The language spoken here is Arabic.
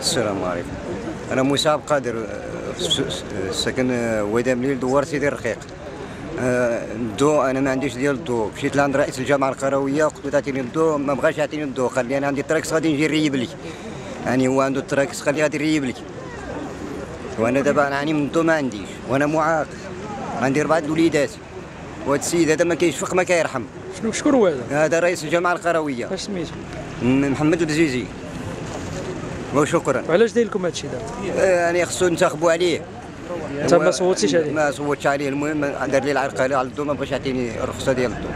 السلام عليكم. أنا مصاب قادر آه، س- س- ساكن آه، واد أمليل دوار سيدي الرقيق. آه، الضوء أنا ما عنديش ديال الضوء مشيت لعند رئيس الجماعة القروية قلت له تعطيني الضوء ما بغاش يعطيني الضوء قال لي أنا عندي تراكس غادي نجي نريب لك. يعني هو عنده تراكس قال لي غادي نريب لك. وأنا دابا نعاني من الضوء ما عنديش. وأنا معاق. عندي أربعة الوليدات. وهذا السيد هذا ما كيشفق ما كيرحم. شنو شكون هو هذا؟ هذا رئيس الجماعة القروية. اش سميتو. محمد البزيزي. وشكرا وعلاش داير لكم هادشي دابا آه، يعني خصو ننتخبوا عليه. انت ما صوتيش عليه. ما صوتش عليه. المهم دار لي العرقله على الضو ما بغاش يعطيني الرخصة ديال الضو